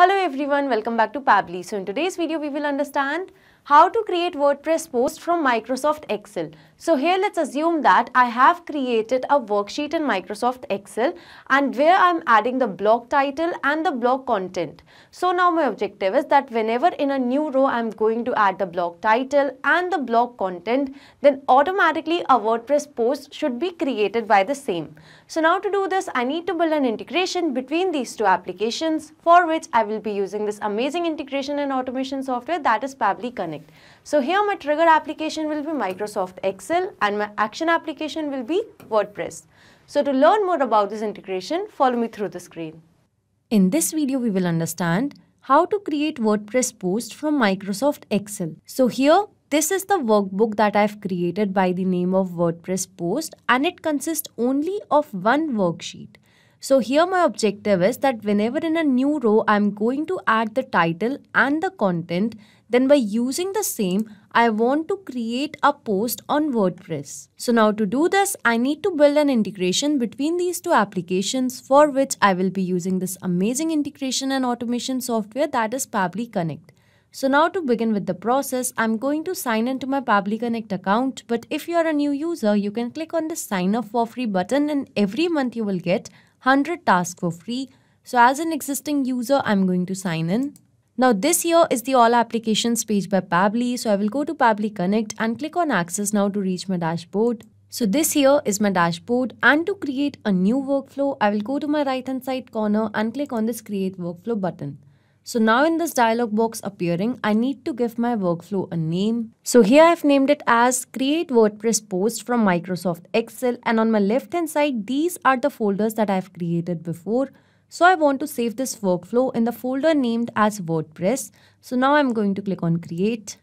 Hello everyone, welcome back to Pabbly. So in today's video, we will understand how to create WordPress post from Microsoft Excel. So here let's assume that I have created a worksheet in Microsoft Excel and where I'm adding the blog title and the blog content. So now my objective is that whenever in a new row I'm going to add the blog title and the blog content then automatically a WordPress post should be created by the same. So now to do this I need to build an integration between these two applications for which I will be using this amazing integration and automation software that is Pabbly Connect. So here my trigger application will be Microsoft Excel and my action application will be WordPress. So to learn more about this integration, follow me through the screen. In this video, we will understand how to create WordPress post from Microsoft Excel. So here, this is the workbook that I've created by the name of WordPress post and it consists only of one worksheet. So here my objective is that whenever in a new row, I'm going to add the title and the content, then by using the same, I want to create a post on WordPress. So now to do this, I need to build an integration between these two applications for which I will be using this amazing integration and automation software that is Pabbly Connect. So now to begin with the process, I'm going to sign into my Pabbly Connect account. But if you are a new user, you can click on the sign up for free button and every month you will get 100 tasks for free. So as an existing user, I'm going to sign in. Now this here is the all applications page by Pabbly. So I will go to Pabbly Connect and click on access now to reach my dashboard. So this here is my dashboard and to create a new workflow, I will go to my right hand side corner and click on this create workflow button. So now in this dialog box appearing, I need to give my workflow a name. So here I've named it as create WordPress post from Microsoft Excel and on my left hand side, these are the folders that I've created before. So I want to save this workflow in the folder named as WordPress. So now I'm going to click on create.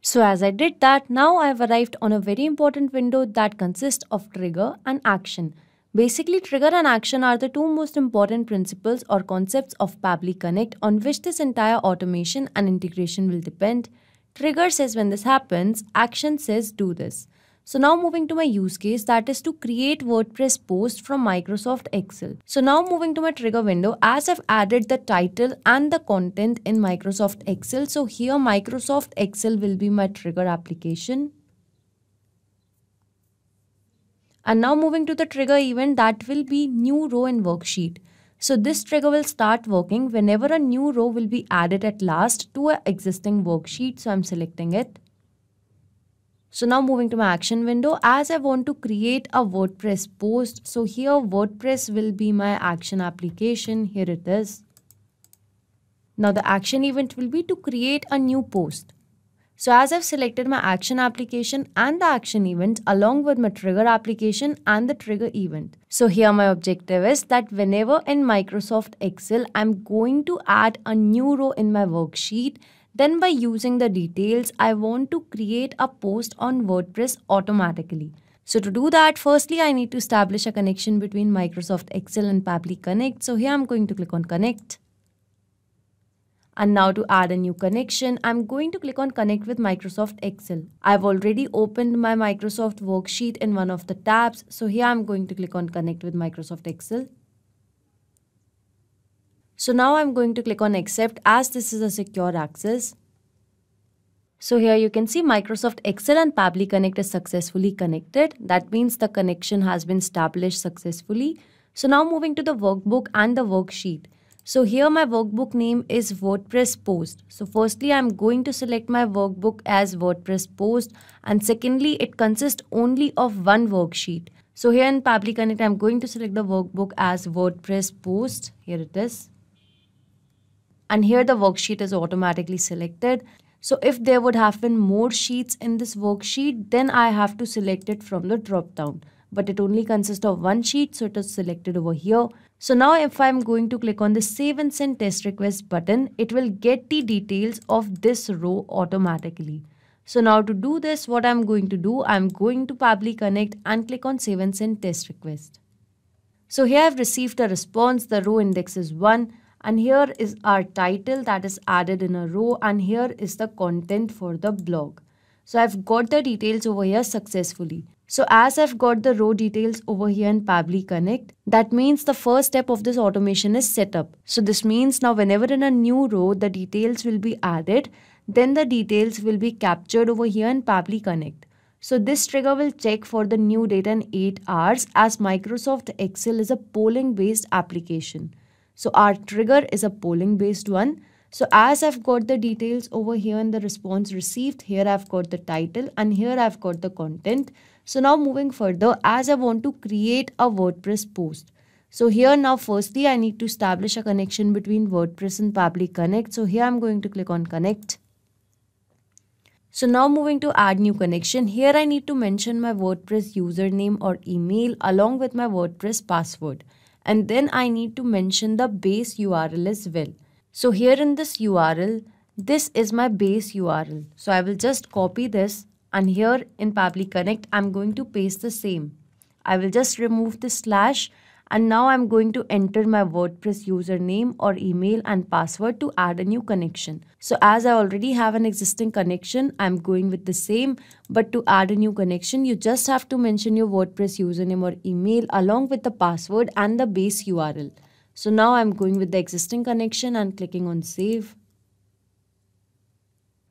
So as I did that, now I've arrived on a very important window that consists of trigger and action. Basically, trigger and action are the two most important principles or concepts of Pabbly Connect on which this entire automation and integration will depend. Trigger says when this happens, action says do this. So now moving to my use case that is to create WordPress post from Microsoft Excel. So now moving to my trigger window as I've added the title and the content in Microsoft Excel. So here Microsoft Excel will be my trigger application. And now moving to the trigger event that will be new row in worksheet. So this trigger will start working whenever a new row will be added at last to an existing worksheet. So I'm selecting it. So now moving to my action window as I want to create a WordPress post. So here WordPress will be my action application. Here it is. Now the action event will be to create a new post. So as I've selected my action application and the action event along with my trigger application and the trigger event. So here my objective is that whenever in Microsoft Excel, I'm going to add a new row in my worksheet, then by using the details, I want to create a post on WordPress automatically. So to do that, firstly, I need to establish a connection between Microsoft Excel and Pabbly Connect. So here I'm going to click on connect. And now to add a new connection, I'm going to click on connect with Microsoft Excel. I've already opened my Microsoft worksheet in one of the tabs. So here I'm going to click on connect with Microsoft Excel. So now I'm going to click on accept as this is a secure access. So here you can see Microsoft Excel and Pabbly Connect is successfully connected. That means the connection has been established successfully. So now moving to the workbook and the worksheet. So here my workbook name is WordPress post. So firstly, I'm going to select my workbook as WordPress post. And secondly, it consists only of one worksheet. So here in Pabbly Connect, I'm going to select the workbook as WordPress post. Here it is. And here the worksheet is automatically selected. So if there would have been more sheets in this worksheet, then I have to select it from the drop down. But it only consists of one sheet, so it is selected over here. So now if I'm going to click on the save and send test request button, it will get the details of this row automatically. So now to do this, what I'm going to do, I'm going to Pabbly Connect and click on save and send test request. So here I've received a response, the row index is 1 and here is our title that is added in a row and here is the content for the blog. So I've got the details over here successfully. So as I've got the row details over here in Pabbly Connect, that means the first step of this automation is set up. So this means now whenever in a new row, the details will be added, then the details will be captured over here in Pabbly Connect. So this trigger will check for the new data in 8 hours as Microsoft Excel is a polling based application. So our trigger is a polling based one. So as I've got the details over here in the response received, here I've got the title and here I've got the content. So now moving further, as I want to create a WordPress post. So here now firstly I need to establish a connection between WordPress and Pabbly Connect. So here I'm going to click on connect. So now moving to add new connection. Here I need to mention my WordPress username or email along with my WordPress password. And then I need to mention the base URL as well. So here in this URL, this is my base URL. So I will just copy this and here in Pabbly Connect, I'm going to paste the same. I will just remove the slash and now I'm going to enter my WordPress username or email and password to add a new connection. So as I already have an existing connection, I'm going with the same. But to add a new connection, you just have to mention your WordPress username or email along with the password and the base URL. So now I'm going with the existing connection and clicking on save.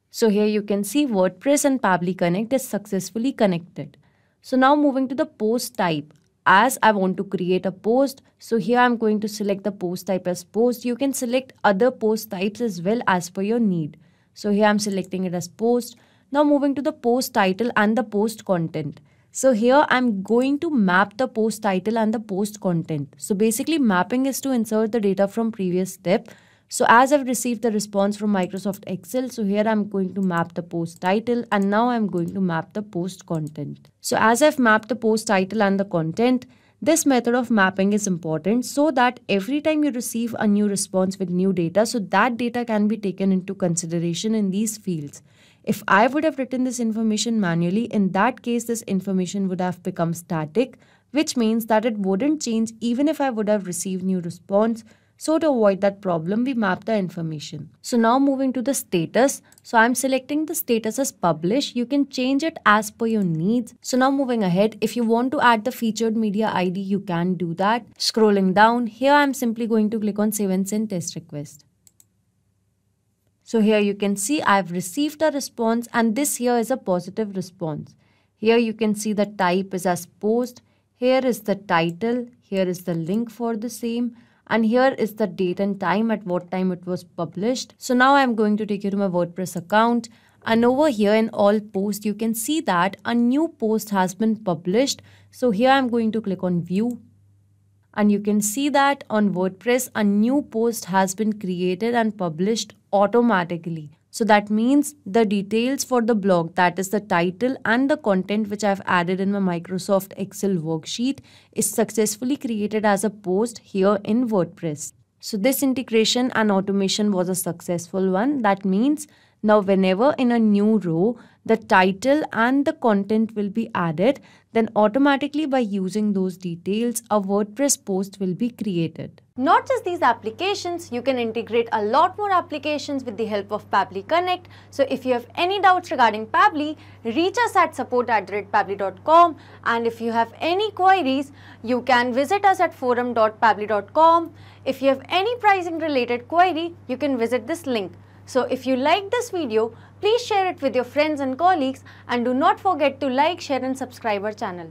So here you can see WordPress and Pabbly Connect is successfully connected. So now moving to the post type as I want to create a post. So here I'm going to select the post type as post. You can select other post types as well as per your need. So here I'm selecting it as post. Now moving to the post title and the post content. So here I'm going to map the post title and the post content. So basically mapping is to insert the data from previous step so as I've received the response from Microsoft Excel, so here I'm going to map the post title and now I'm going to map the post content. So as I've mapped the post title and the content, this method of mapping is important so that every time you receive a new response with new data, so that data can be taken into consideration in these fields. If I would have written this information manually, in that case, this information would have become static, which means that it wouldn't change even if I would have received new response so to avoid that problem, we map the information. So now moving to the status. So I'm selecting the status as publish. You can change it as per your needs. So now moving ahead, if you want to add the featured media ID, you can do that. Scrolling down, here I'm simply going to click on save and send test request. So here you can see I've received a response and this here is a positive response. Here you can see the type is as post. Here is the title. Here is the link for the same and here is the date and time at what time it was published. So now I'm going to take you to my WordPress account and over here in all posts you can see that a new post has been published. So here I'm going to click on view and you can see that on WordPress a new post has been created and published automatically. So that means the details for the blog, that is the title and the content which I've added in my Microsoft Excel worksheet is successfully created as a post here in WordPress. So this integration and automation was a successful one. That means now whenever in a new row, the title and the content will be added, then automatically by using those details, a WordPress post will be created. Not just these applications, you can integrate a lot more applications with the help of Pabbly Connect. So if you have any doubts regarding Pabbly, reach us at support at and if you have any queries, you can visit us at forum.pabbly.com. If you have any pricing related query, you can visit this link. So if you like this video, please share it with your friends and colleagues and do not forget to like, share and subscribe our channel.